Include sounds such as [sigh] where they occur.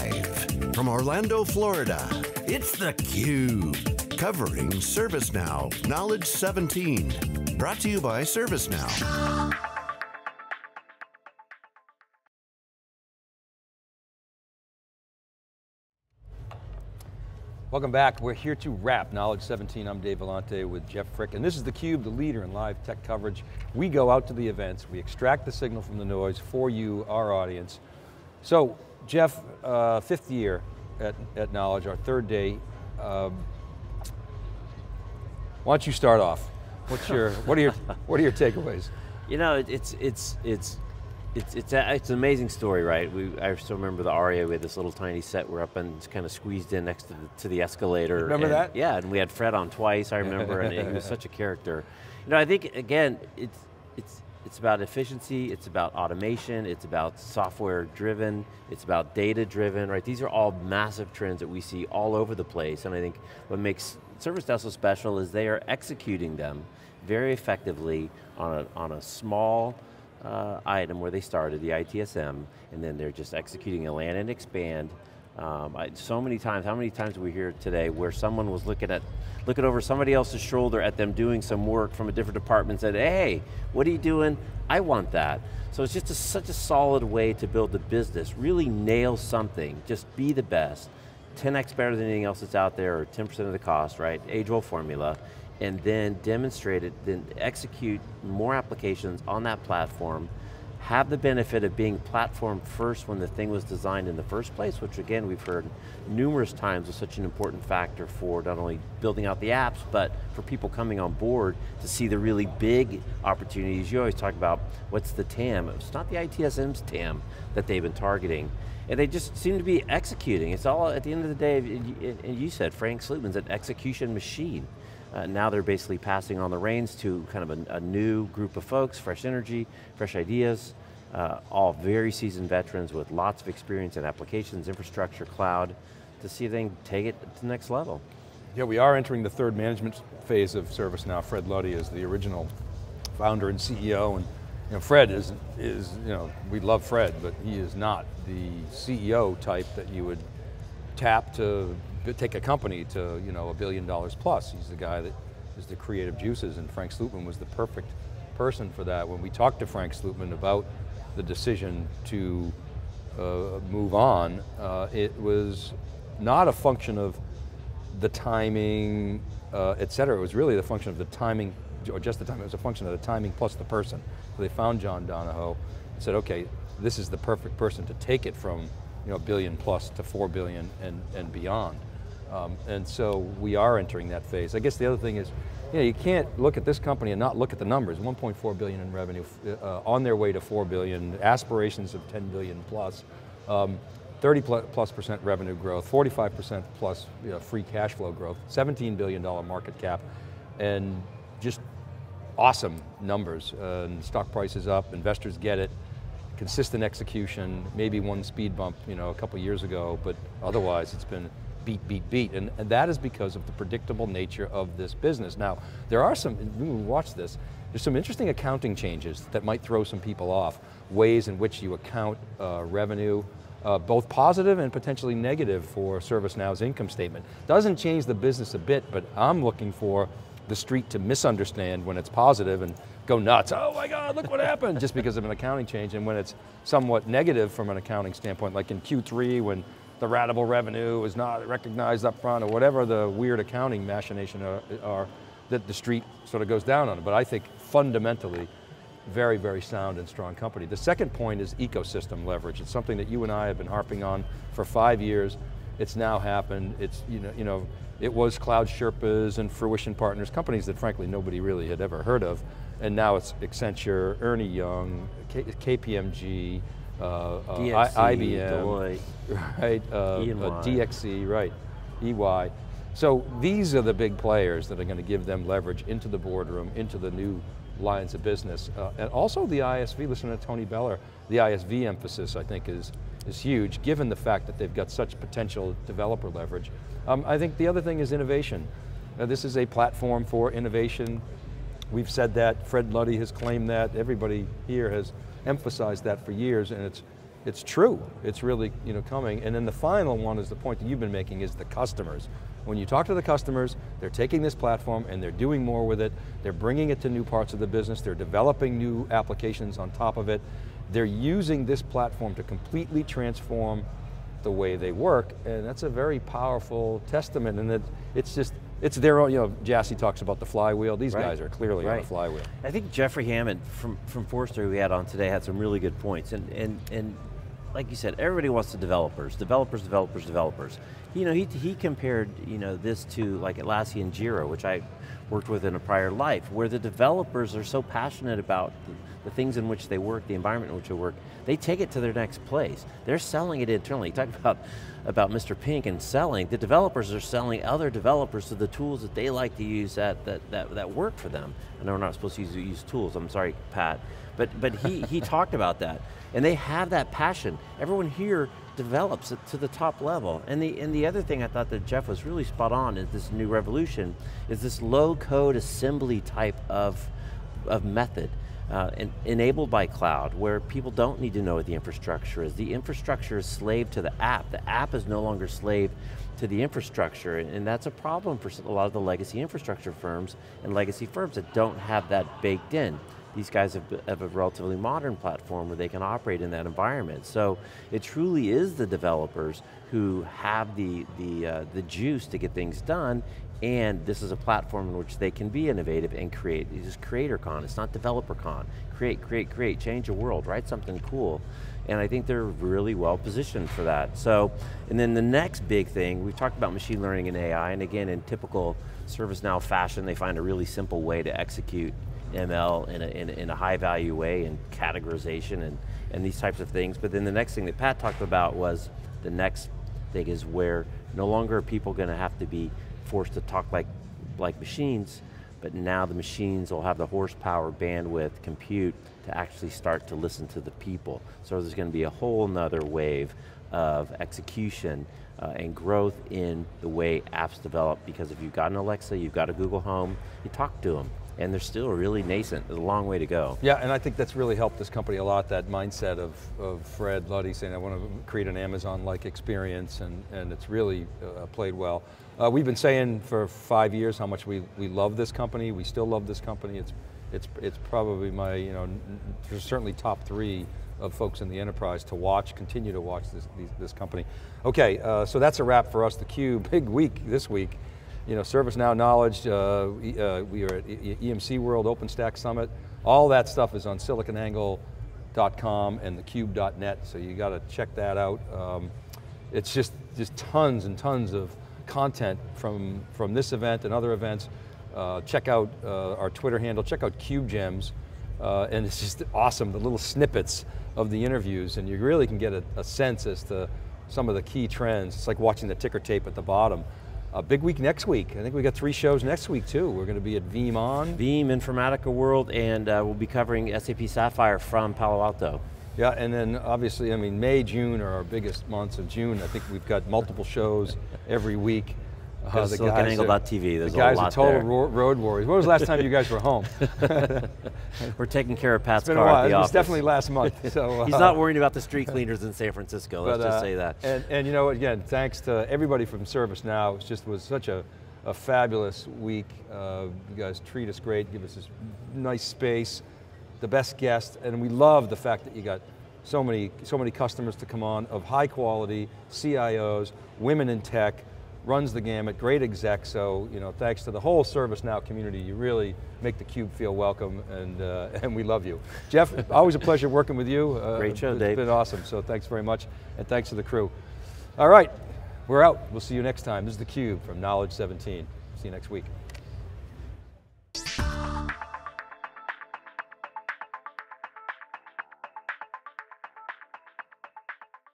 Live from Orlando, Florida, it's theCUBE. Covering ServiceNow Knowledge 17. Brought to you by ServiceNow. Welcome back. We're here to wrap Knowledge 17. I'm Dave Vellante with Jeff Frick, and this is theCUBE, the leader in live tech coverage. We go out to the events, we extract the signal from the noise for you, our audience. So, Jeff, uh, fifth year at, at Knowledge, our third day. Um, why don't you start off? What's your, [laughs] what are your, what are your takeaways? You know, it, it's, it's, it's, it's, it's, a, it's an amazing story, right? We, I still remember the Aria, we had this little tiny set, we're up and kind of squeezed in next to the, to the escalator. Remember and, that? Yeah, and we had Fred on twice, I remember, and he was [laughs] such a character. You know, I think, again, it's, it's, it's about efficiency, it's about automation, it's about software driven, it's about data driven, right? These are all massive trends that we see all over the place, and I think what makes ServiceNow so special is they are executing them very effectively on a, on a small, uh, item where they started, the ITSM, and then they're just executing a land and expand. Um, I, so many times, how many times we hear today where someone was looking at, looking over somebody else's shoulder at them doing some work from a different department and said, hey, what are you doing? I want that. So it's just a, such a solid way to build a business. Really nail something, just be the best. 10x better than anything else that's out there, or 10% of the cost, right? Age-old formula and then demonstrate it, then execute more applications on that platform, have the benefit of being platform first when the thing was designed in the first place, which again, we've heard numerous times was such an important factor for not only building out the apps, but for people coming on board to see the really big opportunities. You always talk about, what's the TAM? It's not the ITSM's TAM that they've been targeting. And they just seem to be executing. It's all, at the end of the day, and you said, Frank Slootman's an execution machine. Uh, now they're basically passing on the reins to kind of a, a new group of folks, fresh energy, fresh ideas, uh, all very seasoned veterans with lots of experience in applications, infrastructure, cloud, to see if they can take it to the next level. Yeah, we are entering the third management phase of ServiceNow. Fred Luddy is the original founder and CEO, and you know, Fred is, is, you know, we love Fred, but he is not the CEO type that you would tap to take a company to you know a billion dollars plus. He's the guy that is the creative juices, and Frank Slootman was the perfect person for that. When we talked to Frank Slootman about the decision to uh, move on, uh, it was not a function of the timing, uh, et cetera. It was really the function of the timing, or just the time, it was a function of the timing plus the person. So they found John Donahoe and said, okay, this is the perfect person to take it from you know, a billion plus to four billion and, and beyond. Um, and so we are entering that phase. I guess the other thing is, you know, you can't look at this company and not look at the numbers. 1.4 billion in revenue, uh, on their way to 4 billion, aspirations of 10 billion plus, um, 30 plus percent revenue growth, 45% plus you know, free cash flow growth, $17 billion market cap, and just awesome numbers. Uh, and stock price is up, investors get it, consistent execution, maybe one speed bump you know, a couple years ago, but otherwise it's been beat, beat, beat. And, and that is because of the predictable nature of this business. Now, there are some, watch this, there's some interesting accounting changes that might throw some people off. Ways in which you account uh, revenue, uh, both positive and potentially negative for ServiceNow's income statement. Doesn't change the business a bit, but I'm looking for the street to misunderstand when it's positive and go nuts. Oh my God, look what happened, just because of an accounting change. And when it's somewhat negative from an accounting standpoint, like in Q3 when the ratable revenue is not recognized up front or whatever the weird accounting machination are, are, that the street sort of goes down on it. But I think fundamentally, very, very sound and strong company. The second point is ecosystem leverage. It's something that you and I have been harping on for five years. It's now happened. It's, you know, you know it was Cloud Sherpas and Fruition Partners, companies that frankly nobody really had ever heard of. And now it's Accenture, Ernie Young, K KPMG, uh, uh, DXC, IBM, Deloitte, [laughs] right, uh, uh DXC, right, EY. So these are the big players that are going to give them leverage into the boardroom, into the new lines of business. Uh, and also the ISV, listen to Tony Beller, the ISV emphasis I think is, is huge, given the fact that they've got such potential developer leverage. Um, I think the other thing is innovation. This is a platform for innovation. We've said that, Fred Luddy has claimed that, everybody here has emphasized that for years, and it's it's true. It's really you know, coming. And then the final one is the point that you've been making is the customers. When you talk to the customers, they're taking this platform and they're doing more with it. They're bringing it to new parts of the business. They're developing new applications on top of it. They're using this platform to completely transform the way they work, and that's a very powerful testament, and it, it's just, it's their own, you know, Jassy talks about the flywheel, these Right. guys are clearly on the flywheel. I think Jeffrey Hammond from, from Forrester who we had on today had some really good points. And, and, and like you said, everybody wants the developers, developers, developers, developers. You know, he, he compared you know, this to like Atlassian Jira, which I worked with in a prior life, where the developers are so passionate about the, the things in which they work, the environment in which they work, they take it to their next place. They're selling it internally. Talked [laughs] about, about Mr. Pink and selling. The developers are selling other developers to the tools that they like to use that, that, that, that work for them. I know we're not supposed to use, use tools, I'm sorry, Pat. But, but he, he [laughs] talked about that. And they have that passion. Everyone here develops it to the top level. And the, and the other thing I thought that Jeff was really spot on is this new revolution, is this low code assembly type of, of method. Uh, en- enabled by cloud, where people don't need to know what the infrastructure is. The infrastructure is slave to the app. The app is no longer slave to the infrastructure, and, and that's a problem for a lot of the legacy infrastructure firms and legacy firms that don't have that baked in. These guys have, have a relatively modern platform where they can operate in that environment. So it truly is the developers who have the, the, uh, the juice to get things done and this is a platform in which they can be innovative and create. It's just CreatorCon, it's not DeveloperCon. Create, create, create, change the world, write something cool. And I think they're really well positioned for that. So, and then the next big thing, we've talked about machine learning and AI, and again, in typical ServiceNow fashion, they find a really simple way to execute ML in a, in in a high value way and categorization and, and these types of things. But then the next thing that Pat talked about was the next thing is where no longer are people going to have to be forced to talk like, like machines, but now the machines will have the horsepower, bandwidth, compute to actually start to listen to the people. So there's going to be a whole nother wave of execution uh, and growth in the way apps develop because if you've got an Alexa, you've got a Google Home, you talk to them, and they're still really nascent. There's a long way to go. Yeah, and I think that's really helped this company a lot, that mindset of, of Fred Luddy saying, I want to create an Amazon-like experience, and, and it's really uh, played well. Uh, we've been saying for five years how much we, we love this company, we still love this company, it's, it's, it's probably my, you know, certainly top three of folks in the enterprise to watch, continue to watch this, this company. Okay, uh, so that's a wrap for us, theCUBE, big week this week. You know, ServiceNow Knowledge, uh, we, uh, we are at E- EMC World OpenStack Summit. All that stuff is on siliconangle.com and thecube.net, so you got to check that out. Um, it's just, just tons and tons of content from, from this event and other events. Uh, check out uh, our Twitter handle, check out Cube Gems, uh, and it's just awesome, the little snippets of the interviews, and you really can get a, a sense as to some of the key trends. It's like watching the ticker tape at the bottom. A big week next week. I think we got three shows next week too. We're going to be at VeeamON. Veeam, Informatica World, and uh, we'll be covering SAP Sapphire from Palo Alto. Yeah, and then obviously, I mean, May, June are our biggest months of June. I think we've got multiple shows every week. Uh, to siliconangle.tv, there's the a guys lot are total there. road warriors. When was the last time you guys were home? [laughs] We're taking care of Pat's It's been a car at while. the It was definitely last month. [laughs] So He's uh, not worried about the street cleaners in San Francisco, let's but, just uh, say that. And, and you know, again, thanks to everybody from ServiceNow. It just was such a, a fabulous week. Uh, you guys treat us great, give us this nice space, the best guest, and we love the fact that you got so many, so many customers to come on of high quality, CIOs, women in tech, runs the gamut, great exec, so you know, thanks to the whole ServiceNow community, you really make theCUBE feel welcome, and, uh, [laughs] and we love you. Jeff, always a pleasure working with you. Uh, Great show, it's Dave. It's been awesome, so thanks very much, and thanks to the crew. All right, we're out. We'll see you next time. This is theCUBE from Knowledge 17. See you next week.